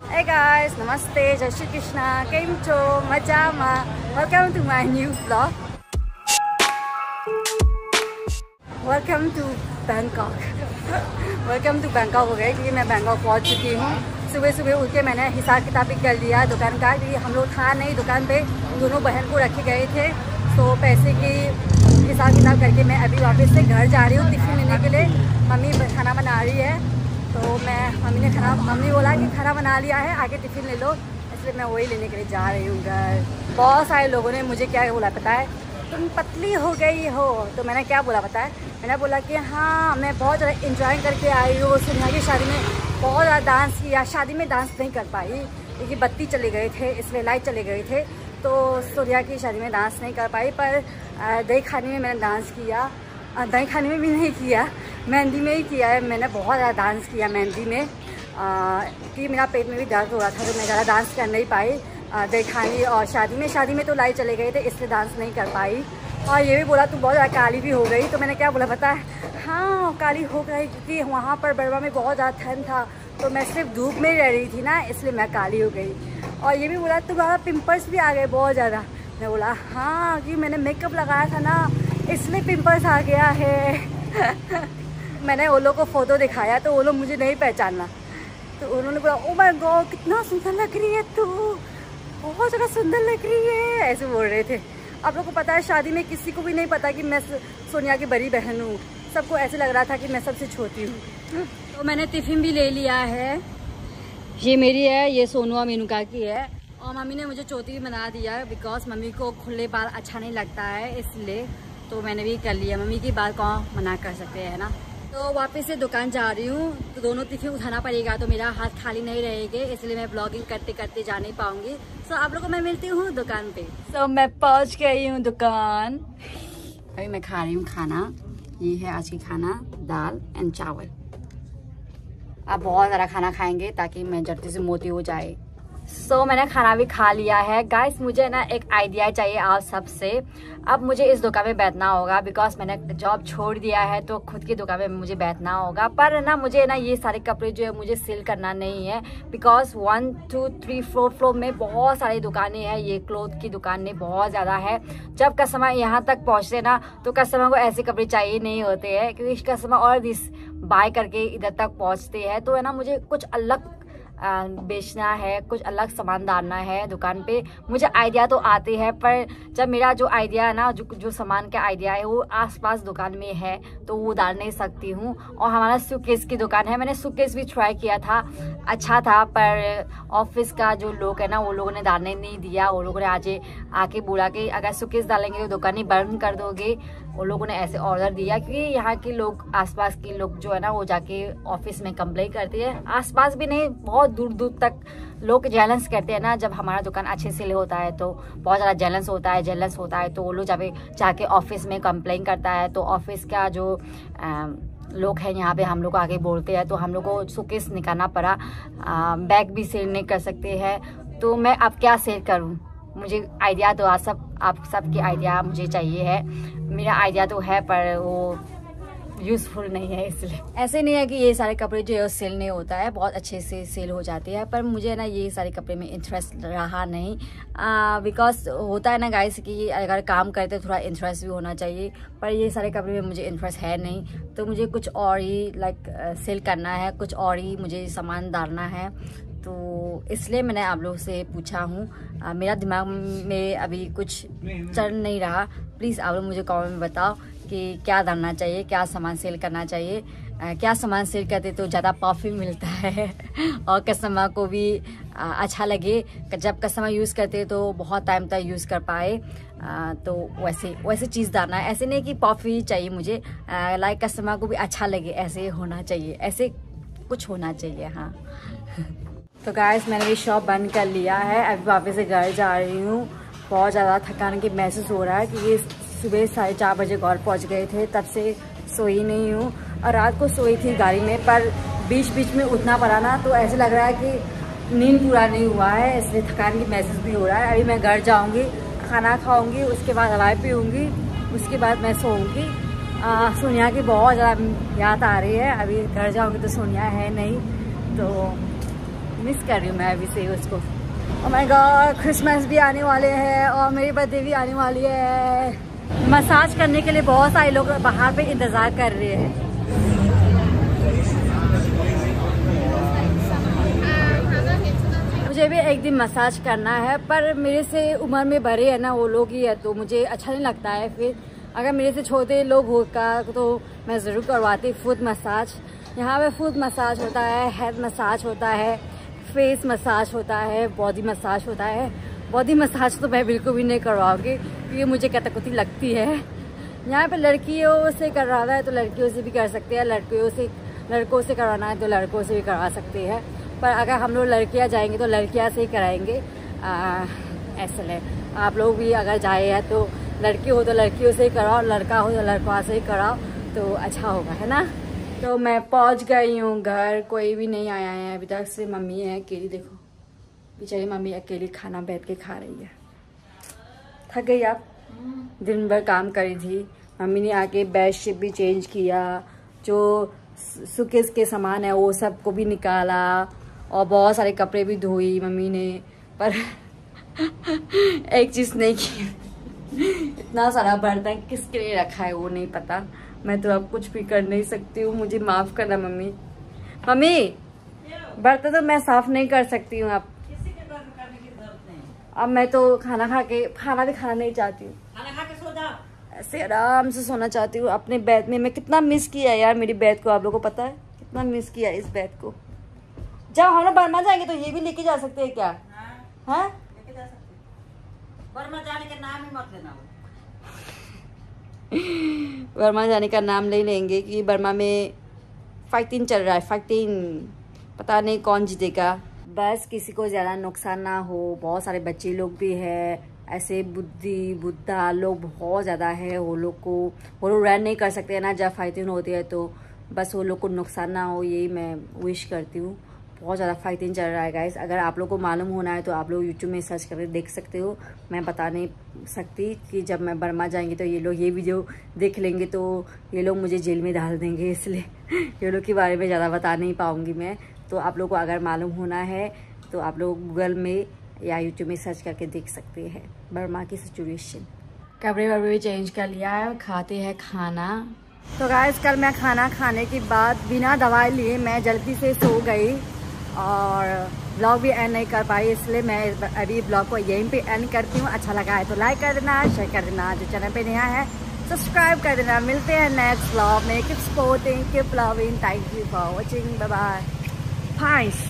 Hey guys, namaste, Jai Shri Krishna, Kim Cho, Majama. Welcome to my new vlog. Welcome to Bangkok. Welcome to Bangkok हो गए क्योंकि मैं Bangkok पहुँच चुकी हूँ सुबह सुबह उठ के मैंने हिसाब किताब भी कर लिया दुकान का क्योंकि हम लोग था नहीं दुकान पे दोनों बहन को रखे गए थे तो पैसे की हिसाब किताब करके मैं अभी वापस से घर जा रही हूँ टिफ़िन लेने के लिए मम्मी खाना बना रही है तो मैं, मम्मी ने खाना मम्मी बोला कि खाना बना लिया है, आगे टिफ़िन ले लो। इसलिए मैं वही लेने के लिए जा रही हूँ घर। बहुत सारे लोगों ने मुझे क्या बोला पता है? तुम पतली हो गई हो। तो मैंने क्या बोला पता है? मैंने बोला कि हाँ मैं बहुत ज़्यादा इंजॉय करके आई हूँ। सुनिया की शादी में बहुत ज़्यादा डांस किया। शादी में डांस नहीं कर पाई, क्योंकि बत्ती चले गए थे, इसलिए लाइट चले गए थे। तो सूर्या की शादी में डांस नहीं कर पाई, पर दही खाने में मैंने डांस किया। दही खाने में भी नहीं किया। मेहंदी में ही किया है। मैंने बहुत ज़्यादा डांस किया मेहंदी में। कि मेरा पेट में भी दर्द हो रहा था तो मैं ज़्यादा डांस कर नहीं पाई। दही खानी और शादी में शादी में तो लाइट चले गए थे, इसलिए डांस नहीं कर पाई। और ये भी बोला, तू बहुत ज़्यादा काली भी हो गई। तो मैंने क्या बोला पता है हाँ काली हो गई, क्योंकि वहाँ पर बड़वा में बहुत ज़्यादा ठंड था तो मैं सिर्फ़ धूप में रह रही थी ना, इसलिए मैं काली हो गई। और ये भी बोला तुम्हारा पिम्पल्स भी आ गए बहुत ज़्यादा। मैं बोला हाँ कि मैंने मेकअप लगाया था ना इसलिए पिम्पल्स आ गया है। मैंने लोग को फ़ोटो दिखाया तो वो लोग मुझे नहीं पहचाना तो उन्होंने बोला ओ माय गॉड कितना सुंदर लग रही है तू। बहुत ज़्यादा सुंदर लग रही है। ऐसे बोल रहे थे। आप लोग को पता है, शादी में किसी को भी नहीं पता कि मैं सोनिया की बड़ी बहन हूँ। सबको ऐसे लग रहा था कि मैं सबसे छोटी हूँ। तो मैंने टिफ़िन भी ले लिया है। ये मेरी है, ये सोनुआ मेनुका की है। और मम्मी ने मुझे चौथी भी बना दिया बिकॉज़ मम्मी को खुले बाल अच्छा नहीं लगता है, इसलिए तो मैंने भी कर लिया। मम्मी की बात कौन मना कर सकते हैं ना? तो वापस से दुकान जा रही हूँ। तो दोनों टिफ़िन उठाना पड़ेगा तो मेरा हाथ खाली नहीं रहेगा इसलिए मैं ब्लॉगिंग करते करते जा नहीं पाऊँगी। तो आप लोगों को मैं मिलती हूँ दुकान पे। तो मैं पहुँच गई हूँ दुकान। अभी मैं खा रही हूँ खाना। ये है आज की खाना दाल एंड चावल। आप बहुत ज़्यादा खाना खाएँगे ताकि मैं जल्दी से मोती हो जाए। सो so, मैंने खाना भी खा लिया है। गाइस मुझे ना एक आइडिया चाहिए आप सबसे। अब मुझे इस दुकान में बैठना होगा बिकॉज़ मैंने जॉब छोड़ दिया है तो खुद की दुकान में मुझे बैठना होगा। पर ना मुझे ना ये सारे कपड़े जो है मुझे सेल करना नहीं है because one two three floor floor में बहुत सारी दुकानें हैं। ये क्लोथ की दुकानें बहुत ज़्यादा है। जब कस्टमर यहाँ तक पहुँचते ना तो कस्टमर को ऐसे कपड़े चाहिए नहीं होते हैं। क्योंकि कस्टमर और बाय करके इधर तक पहुँचते हैं। तो है ना मुझे कुछ अलग बेचना है, कुछ अलग सामान डालना है दुकान पे। मुझे आइडिया तो आते हैं, पर जब मेरा जो आइडिया है ना, जो जो सामान का आइडिया है, वो आसपास दुकान में है तो वो डाल नहीं सकती हूँ। और हमारा सुकेस की दुकान है, मैंने सुकेस भी ट्राई किया था अच्छा था, पर ऑफ़िस का जो लोग है ना, वो लोगों ने डालने नहीं दिया। वो लोगों ने आज, आके बोला कि अगर सुकेस डालेंगे तो दुकान ही बंद कर दोगे। वो लोगों ने ऐसे ऑर्डर दिया क्योंकि यहाँ के लोग आसपास के लोग जो है ना वो जाके ऑफ़िस में कंप्लेन करते हैं। आसपास भी नहीं बहुत दूर दूर तक लोग जेलेंस करते हैं ना जब हमारा दुकान अच्छे से ले होता है तो बहुत ज़्यादा जेलेंस होता है जेलेंस होता है तो वो लोग जब जाके ऑफ़िस में कंप्लेन करता है। तो ऑफ़िस का जो आ, लोग हैं यहाँ पे हम लोग आगे बोलते हैं तो हम लोग को सुकेस निकालना पड़ा। बैग भी सेल नहीं कर सकते हैं। तो मैं अब क्या सेल करूँ? मुझे आइडिया तो आप सब, आप सबकी आइडिया मुझे चाहिए है। मेरा आइडिया तो है, पर वो यूज़फुल नहीं है, इसलिए। ऐसे नहीं है कि ये सारे कपड़े जो है सेल नहीं होता है, बहुत अच्छे से सेल हो जाते हैं, पर मुझे ना ये सारे कपड़े में इंटरेस्ट रहा नहीं। बिकॉज़ होता है ना गाइस कि अगर काम करते थोड़ा इंटरेस्ट भी होना चाहिए, पर ये सारे कपड़े में मुझे इंटरेस्ट है नहीं। तो मुझे कुछ और ही लाइक सेल करना है, कुछ और ही मुझे सामान डालना है। तो इसलिए मैंने आप लोग से पूछा हूँ। मेरा दिमाग में अभी कुछ चल नहीं रहा। प्लीज़ आप लोग मुझे कमेंट में बताओ कि क्या डालना चाहिए क्या सामान सेल करना चाहिए। आ, क्या सामान सेल करते तो ज़्यादा प्रॉफिट मिलता है और कस्टमर को भी आ, अच्छा लगे। जब कस्टमर यूज़ करते तो बहुत टाइम तक यूज़ कर पाए। आ, तो वैसे वैसे चीज़ डालना है। ऐसे नहीं कि प्रॉफिट चाहिए मुझे। लाइक कस्टमर को भी अच्छा लगे ऐसे होना चाहिए। ऐसे कुछ होना चाहिए हाँ। तो गाइस मैंने ये शॉप बंद कर लिया है। अभी वापस से घर जा रही हूँ। बहुत ज़्यादा थकान के महसूस हो रहा है कि ये सुबह साढ़े चार बजे घर पहुँच गए थे, तब से सोई नहीं हूँ। और रात को सोई थी गाड़ी में, पर बीच बीच में उठना पड़ा ना तो ऐसे लग रहा है कि नींद पूरा नहीं हुआ है, इसलिए थकान की महसूस भी हो रहा है। अभी मैं घर जाऊँगी, खाना खाऊँगी, उसके बाद हवाई पीऊँगी, उसके बाद मैं सोऊँगी। सोनिया की बहुत ज़्यादा याद आ रही है। अभी घर जाऊँगी तो सोनिया है नहीं तो मिस कर रही हूँ मैं अभी से उसको। और मैं क्रिसमस भी आने वाले हैं और मेरी बर्थडे भी आने वाली है। मसाज करने के लिए बहुत सारे लोग बाहर पे इंतज़ार कर रहे हैं। मुझे भी एक दिन मसाज करना है, पर मेरे से उम्र में बड़े हैं ना वो लोग ही है तो मुझे अच्छा नहीं लगता है। फिर अगर मेरे से छोटे लोग होगा तो मैं ज़रूर करवाती फुट मसाज यहाँ पे फुट मसाज होता है हेड मसाज होता है। फेस मसाज होता है बॉडी मसाज होता है। बॉडी मसाज तो मैं बिल्कुल भी नहीं करवाऊँगी, क्योंकि मुझे कतकुती लगती है। यहाँ पे लड़कियों से करवाना है तो लड़कियों से भी कर सकते हैं, लड़कियों से, लड़कों से करवाना है तो लड़कों से भी करवा सकते हैं। पर अगर हम लोग लड़कियाँ जाएँगे तो लड़कियाँ से ही कराएँगे। ऐसा है। आप लोग भी अगर जाए हैं तो लड़की हो तो लड़कियों से ही कराओ, लड़का हो तो लड़का से ही कराओ तो अच्छा होगा, है ना? तो मैं पहुँच गई हूँ घर, कोई भी नहीं आया है, अभी तक से मम्मी है, अकेली देखो। बेचारी मम्मी अकेली खाना बैठ के खा रही है। थक गई आप? दिन भर काम करी थी। मम्मी ने आके बेड शीट भी चेंज किया, जो सुकेस के सामान है, वो सबको भी निकाला, और बहुत सारे कपड़े भी धोई मम्मी ने, पर एक चीज़ नहीं की। इतना सारा बर्तन किसके लिए रखा है वो नहीं पता। मैं तो अब कुछ भी कर नहीं सकती हूँ मुझे माफ़ करना मम्मी। मम्मी बर्तन तो मैं साफ़ नहीं कर सकती हूँ अब। अब मैं तो खाना खा के खाना भी खाना नहीं चाहती हूँ। ऐसे आराम से सोना चाहती हूँ अपने बैद में। मैं कितना मिस किया यार मेरी बैद को आप लोगों को पता है? कितना मिस किया इस बैद को। जब हम लोग बर्मा जाएँगे तो ये भी लेके जा सकते हैं क्या? हाँ, हाँ? बर्मा जाने का नाम ही मत लेना बर्मा जाने का नाम ले लेंगे कि बर्मा में फाइटिंग चल रहा है फाइटिंग पता नहीं कौन जीतेगा। बस किसी को ज़्यादा नुकसान ना हो, बहुत सारे बच्चे लोग भी है, ऐसे बुद्धि, बुद्धा लोग बहुत ज़्यादा है, वो लोग को, वो लोग रन नहीं कर सकते ना, जब फाइटिंग होती है तो। बस वो लोग को नुकसान ना हो, यही मैं विश करती हूँ। बहुत ज़्यादा फाइटिंग चल रहा है गाइस अगर आप लोग को मालूम होना है तो आप लोग यूट्यूब में सर्च करके देख सकते हो. मैं बता नहीं सकती कि जब मैं बर्मा जाएँगी तो ये लोग ये वीडियो देख लेंगे तो ये लोग मुझे जेल में डाल देंगे, इसलिए ये लोग के बारे में ज़्यादा बता नहीं पाऊँगी मैं. तो आप लोग को अगर मालूम होना है तो आप लोग गूगल में या यूट्यूब में सर्च करके देख सकते हैं बर्मा की सिचुएशन कपड़े वपड़े भी चेंज कर लिया है खाते हैं खाना. तो गाइस कल मैं खाना खाने के बाद बिना दवाई लिए मैं जल्दी से सो गई. और ब्लॉग भी एंड नहीं कर पाई, इसलिए मैं अभी ब्लॉग को यहीं पे एंड करती हूँ। अच्छा लगा है तो लाइक कर देना शेयर कर देना। जो चैनल पे नया है सब्सक्राइब कर देना। मिलते हैं नेक्स्ट ब्लॉग में। Keep supporting keep loving thank you for watching bye bye